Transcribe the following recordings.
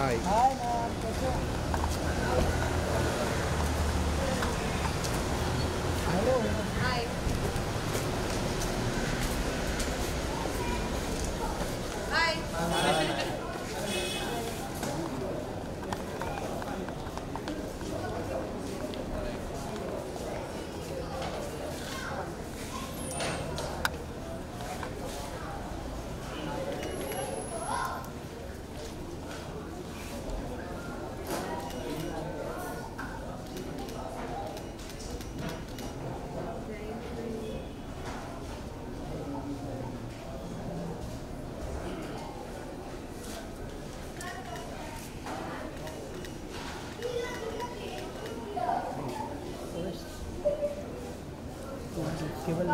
Hi. Hi. केवल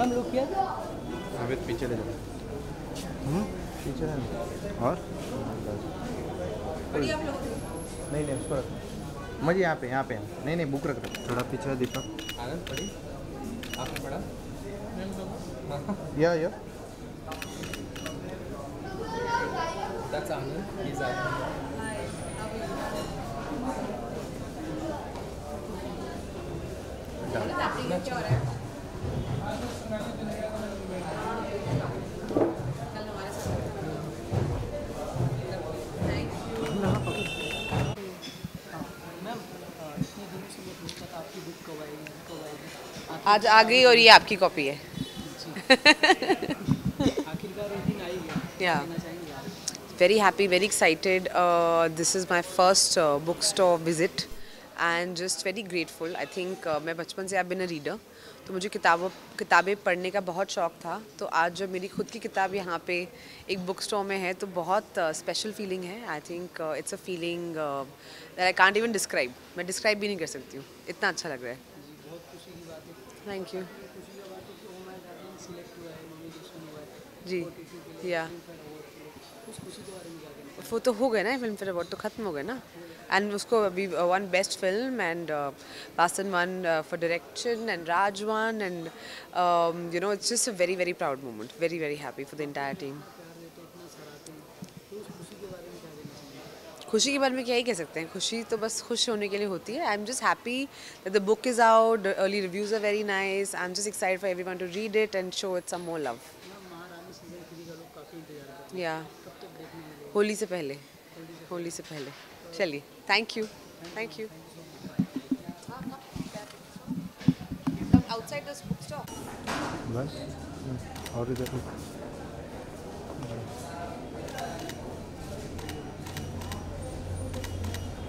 हम लोग किया अभी पीछे ले जाओ। पीछे रहना और? नहीं नहीं उसको रख मुझे यहाँ पे यहाँ पे। नहीं नहीं बुक रख रख थोड़ा पीछे दीपक। आनंद पढ़ी आपने पढ़ा? या या That's Anand. He's दिनों से मैं पूछता था आपकी बुक कब आएगी कब आएगी आज आ गई और ये आपकी कॉपी है। आप very happy, very excited. Uh, this is my first uh, bookstore visit and just very grateful. I think uh, मैं बचपन से I've been a reader, तो मुझे किताबों किताबें पढ़ने का बहुत शौक था। तो आज जब मेरी खुद की किताब यहाँ पे एक बुक स्टोर में है तो बहुत स्पेशल फीलिंग है। I think it's a feeling I can't even describe मैं डिस्क्राइब भी नहीं कर सकती हूँ। इतना अच्छा लग रहा है। थैंक यू जी या। कहना वो तो हो गए ना फ़िल्म फेयर अवार्ड तो खत्म हो गए ना? एंड उसको अभी वन बेस्ट फ़िल्म एंड पासन won for direction and Raj won and you know it's just a very very proud moment very very happy for the entire team प्यार देते हैं इतना सराहते हैं तो उस खुशी के बारे में क्या कहना चाहेंगे खुशी के बारे में क्या ही कह सकते हैं। खुशी तो बस खुश होने के लिए होती है। I am just happy the book is out early reviews are very nice I am just excited for every one to read it and show it some more love या होली से पहले। होली से पहले। चलिए। Thank you thank you outside this bookstore. बस। और इधर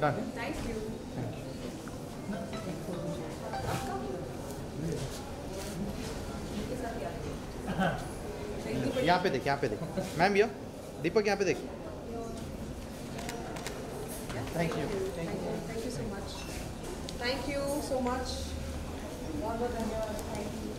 माया नाम है डन यहाँ पे देख यहाँ पे देख मैम भैया दीपक यहाँ पे देख thank you Thank you. So much. Thank you so much. बहुत बहुत धन्यवाद थैंक यू